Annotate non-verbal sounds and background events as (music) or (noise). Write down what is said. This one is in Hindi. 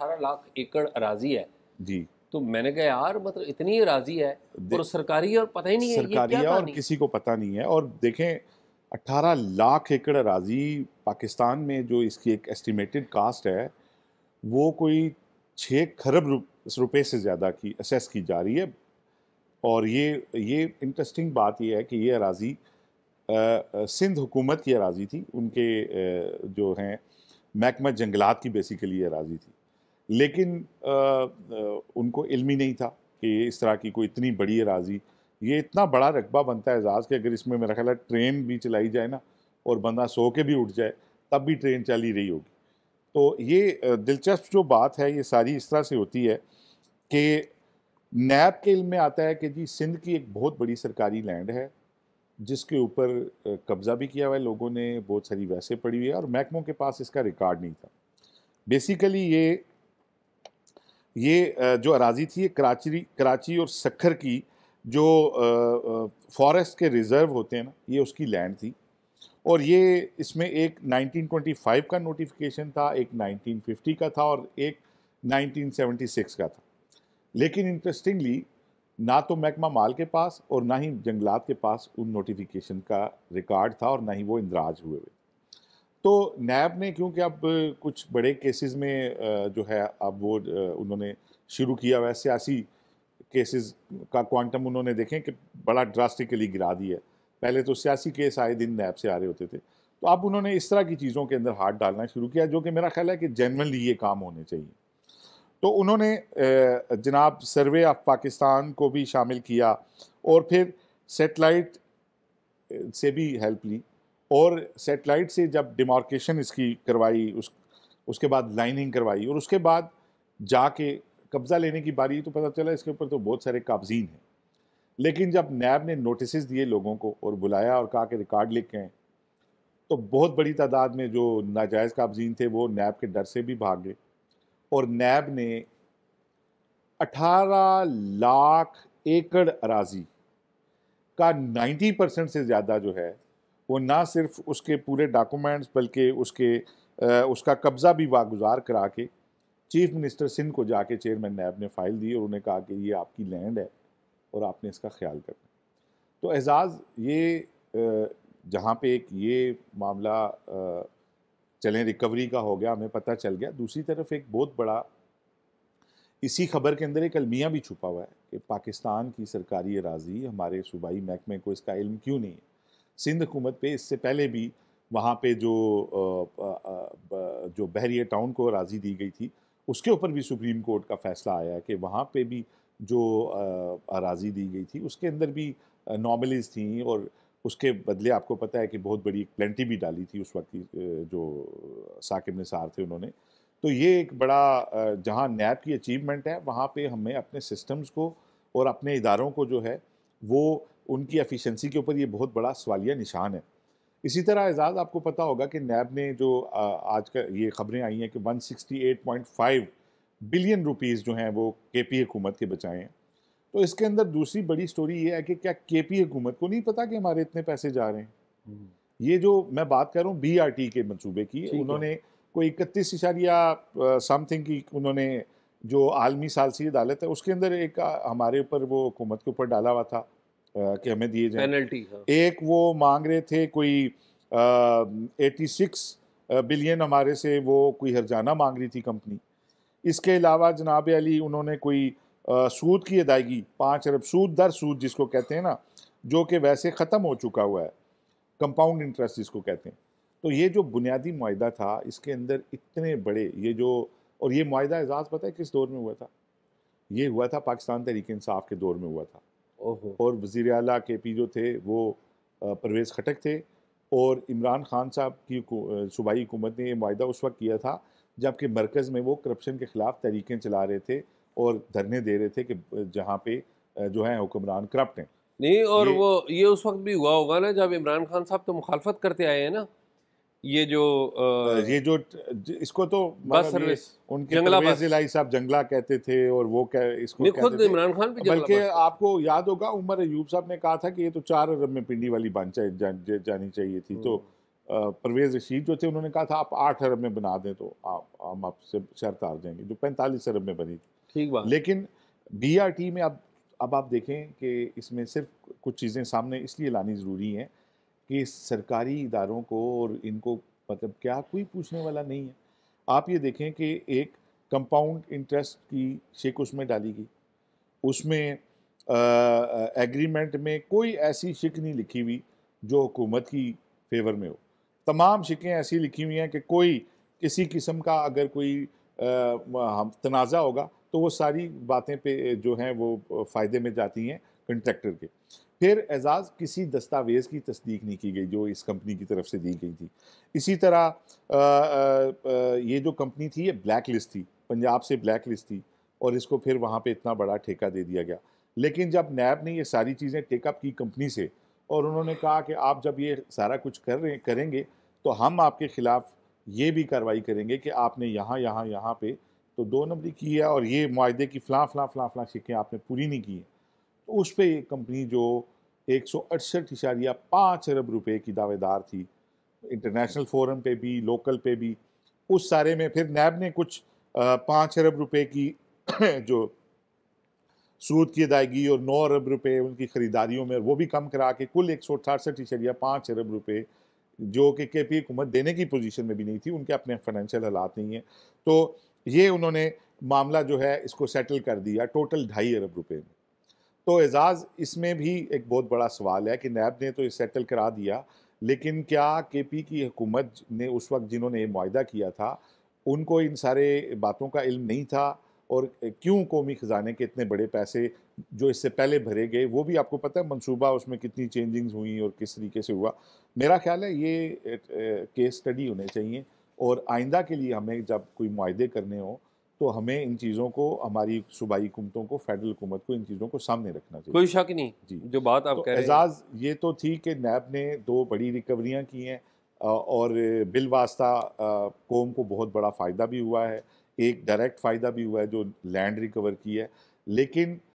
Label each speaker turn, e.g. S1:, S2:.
S1: अठारह लाख एकड़ अराजी है।
S2: जी।
S1: तो मैंने कहा यार मतलब इतनी अराजी है और सरकारी और पता ही नहीं है ये
S2: सरकारी है और? किसी को पता नहीं है और देखें 18 लाख एकड़ अराजी पाकिस्तान में जो इसकी एक एस्टिमेटेड कास्ट है वो कोई छः खरब रुपए से ज़्यादा की असेस की जा रही है। और ये ये इंटरेस्टिंग बात ये है कि ये अराजी सिंध हुकूमत की अराजी थी। उनके अ, जो हैं महकमा जंगलात की बेसिकली अराजी थी। लेकिन अ, अ, उनको इल्म ही नहीं था कि इस तरह की कोई इतनी बड़ी अराजी ये इतना बड़ा रकबा बनता है एजाज कि अगर इसमें मेरा ख्याल है ट्रेन भी चलाई जाए ना और बंदा सो के भी उठ जाए तब भी ट्रेन चल रही होगी। तो ये दिलचस्प जो बात है ये सारी इस तरह से होती है कि नैब के इल्म में आता है कि जी सिंध की एक बहुत बड़ी सरकारी लैंड है जिसके ऊपर कब्ज़ा भी किया हुआ है लोगों ने बहुत सारी वैसे पड़ी हुई है और महकमों के पास इसका रिकॉर्ड नहीं था। बेसिकली ये ये जो अराजी थी, ये कराची कराची और सखर की जो फॉरेस्ट के रिज़र्व होते हैं ना, ये उसकी लैंड थी। और ये इसमें एक 1925 का नोटिफिकेशन था, एक 1950 का था और एक 1976 का था। लेकिन इंटरेस्टिंगली ना तो महकमा माल के पास और ना ही जंगलात के पास उन नोटिफिकेशन का रिकॉर्ड था और ना ही वो इंदराज हुए हुए। तो नैब ने, क्योंकि अब कुछ बड़े केसेस में जो है, अब वो उन्होंने शुरू किया हुआ सियासी केसेस का क्वांटम उन्होंने देखें कि बड़ा ड्रास्टिकली गिरा दिया है। पहले तो सियासी केस आए दिन नैब से आ रहे होते थे। तो अब उन्होंने इस तरह की चीज़ों के अंदर हाथ डालना शुरू किया, जो कि मेरा ख्याल है कि जनरली ये काम होने चाहिए। तो उन्होंने जनाब सर्वे ऑफ़ पाकिस्तान को भी शामिल किया और फिर सेटेलाइट से भी हेल्प ली। और सेटेलाइट से जब डिमार्केशन इसकी करवाई, उस, उसके बाद लाइनिंग करवाई और उसके बाद जाके कब्ज़ा लेने की बारी तो पता चला इसके ऊपर तो बहुत सारे काबजीन हैं। लेकिन जब नैब ने नोटिस दिए लोगों को और बुलाया और कहा कि रिकॉर्ड लिख के तो बहुत बड़ी तादाद में जो नाजायज़ काबजीन थे, वो नैब के डर से भी भाग गए और नैब ने 18 लाख एकड़ अराजी का 90 परसेंट से ज़्यादा जो है वो ना सिर्फ़ उसके पूरे डॉक्यूमेंट्स बल्कि उसके अ, उसका कब्ज़ा भी वागुजार करा के चीफ मिनिस्टर सिंध को जाके चेयरमैन नैब ने फ़ाइल दी और उन्हें कहा कि ये आपकी लैंड है और आपने इसका ख्याल करना तो एजाज़ ये जहाँ पे एक ये मामला चलें रिकवरी का हो गया हमें पता चल गया। दूसरी तरफ़ एक बहुत बड़ा इसी खबर के अंदर एक अलमिया भी छुपा हुआ है कि पाकिस्तान की सरकारी अराजी हमारे सूबाई महकमे को इसका इल्म क्यों नहीं है? सिंध हुकूमत पे, इससे पहले भी वहाँ पे जो जो बहरिया टाउन को राज़ी दी गई थी, उसके ऊपर भी सुप्रीम कोर्ट का फैसला आया कि वहाँ पे भी जो अराजी दी गई थी, उसके अंदर भी नॉर्मलीज थी और उसके बदले आपको पता है कि बहुत बड़ी एक प्लेंटी भी डाली थी उस वक्त की जो साकिब निसार थे उन्होंने। तो ये एक बड़ा जहाँ नैब की अचीवमेंट है, वहाँ पे हमें अपने सिस्टम्स को और अपने इदारों को जो है, वो उनकी एफिशिएंसी के ऊपर ये बहुत बड़ा सवालिया निशान है। इसी तरह एजाज आपको पता होगा कि नैब ने जो आज का ये खबरें आई हैं कि 168.5 बिलियन रुपीस जो हैं वो के पी हुकूमत के बचाए हैं। तो इसके अंदर दूसरी बड़ी स्टोरी ये है कि क्या के पी हुकूमत को नहीं पता कि हमारे इतने पैसे जा रहे हैं? ये जो मैं बात कर रहा हूँ बी आर टी के मनसूबे की उन्होंने कोई इकतीस इशारिया समथिंग की उन्होंने जो आलमी सालसी अदालत है उसके अंदर एक हमारे ऊपर वो हुकूमत के ऊपर डाला हुआ था। कि हमें दिए जाए।
S1: पेनल्टी हाँ।
S2: एक वो मांग रहे थे कोई एटी सिक्स बिलियन हमारे से वो कोई हरजाना मांग रही थी कंपनी इसके अलावा जनाब अली उन्होंने कोई अ, सूद की अदायगी पाँच अरब सूद दर सूद जिसको कहते हैं ना जो कि वैसे ख़त्म हो चुका हुआ है कंपाउंड इंटरेस्ट जिसको कहते हैं। तो ये जो बुनियादी माहा था इसके अंदर इतने बड़े ये जो और ये माहा एजाज पता है किस दौर में हुआ था? ये हुआ था पाकिस्तान तहरीक इंसाफ के दौर में हुआ था। और वज़ी अला के पी जो थे वो परवेज़ खटक थे और इमरान खान साहब की सूबाई हुकूमत ने ये माहा उस वक्त किया था जबकि मरकज़ में वो करप्शन के ख़िलाफ़ तरीक़ें चला रहे थे और धरने दे रहे थे कि जहाँ पे जो है हुक्मरान करप्ट हैं।
S1: नहीं और
S2: ये-
S1: वो ये उस वक्त भी हुआ होगा ना जब इमरान खान साहब तो मुखालफत करते आए हैं ना? ये जो
S2: अ, ये जो इसको तो
S1: बस
S2: मतलब
S1: सर्विस
S2: उनके
S1: जंगला बस।
S2: इलाही साहब जंगला कहते थे और वो कह इसको
S1: खुद इमरान खान भी
S2: बल्कि आपको याद होगा उमर अयूब साहब ने कहा था कि ये तो चार अरब में पिंडी वाली बन जा, जानी चाहिए थी। तो परवेज़ रशीद जो थे उन्होंने कहा था आप आठ अरब में बना दें तो आप हम आपसे शर्त हार जाएँगे जो पैंतालीस अरब में बनी थी।
S1: ठीक बात।
S2: लेकिन बीआरटी में अब अब आप देखें कि इसमें सिर्फ़ कुछ चीज़ें सामने इसलिए लानी ज़रूरी हैं कि सरकारी इदारों को और इनको मतलब क्या कोई पूछने वाला नहीं है। आप ये देखें कि एक कंपाउंड इंटरेस्ट की शिक उसमें डाली गई। उसमें एग्रीमेंट में कोई ऐसी शिक नहीं लिखी हुई जो हुकूमत की फेवर में हो। तमाम शिकें ऐसी लिखी हुई हैं कि कोई किसी किस्म का अगर कोई तनाज़ा होगा तो वो सारी बातें पे जो हैं वो फ़ायदे में जाती हैं कंट्रैक्टर के। फिर एजाज़ किसी दस्तावेज़ की तस्दीक नहीं की गई जो इस कंपनी की तरफ़ से दी गई थी। इसी तरह आ, आ, आ, ये जो कंपनी थी ये ब्लैक लिस्ट थी पंजाब से ब्लैक लिस्ट थी और इसको फिर वहाँ पे इतना बड़ा ठेका दे दिया गया। लेकिन जब नैब ने ये सारी चीज़ें टेकअप की कंपनी से और उन्होंने कहा कि आप जब ये सारा कुछ कर रहे करेंगे तो हम आपके ख़िलाफ़ ये भी कार्रवाई करेंगे कि आपने यहाँ यहाँ यहाँ पे तो दो नंबरी की है और ये माहे की फ़लाँ फ़लाँ फ़लाँ फ़लाँ शिकें आपने पूरी नहीं की हैं। तो उस पर कंपनी जो एक सौ अड़सठ इशारिया पाँच अरब रुपए की दावेदार थी इंटरनेशनल फोरम पे भी लोकल पे भी, उस सारे में फिर नैब ने कुछ पाँच अरब रुपए की (clears throat) जो सूद की अदायगी और नौ अरब रुपए उनकी ख़रीदारियों में, वो भी कम करा के कुल एक सौ अठासठ इशरिया पाँच अरब रुपए जो कि के पी हुकूमत देने की पोजीशन में भी नहीं थी, उनके अपने फाइनेंशियल हालात नहीं हैं। तो ये उन्होंने मामला जो है इसको सेटल कर दिया टोटल ढाई अरब रुपए में। तो एजाज़, इसमें भी एक बहुत बड़ा सवाल है कि नैब ने तो ये सेटल करा दिया, लेकिन क्या के पी की हुकूमत ने उस वक्त जिन्होंने ये माहा किया था, उनको इन सारे बातों का इल्म नहीं था? और क्यों कौमी ख़जाने के इतने बड़े पैसे जो इससे पहले भरे गए, वो भी आपको पता है मनसूबा उसमें कितनी चेंजिंग्स हुई और किस तरीके से हुआ? मेरा ख्याल है ये केस स्टडी होने चाहिए और आइंदा के लिए हमें जब कोई माहे करने हो तो हमें इन चीज़ों को हमारी सूबाई हुकूमतों को फेडरल हुकूमत को इन चीज़ों को सामने रखना चाहिए।
S1: कोई शक नहीं जी। जो बात आप
S2: तो
S1: कह रहे
S2: एजाज ये तो थी कि नैब ने दो बड़ी रिकवरियाँ की हैं और बिल वास्ता कौम को बहुत बड़ा फ़ायदा भी हुआ है एक डायरेक्ट फ़ायदा भी हुआ है जो लैंड रिकवर की है। लेकिन